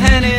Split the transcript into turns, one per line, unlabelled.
hand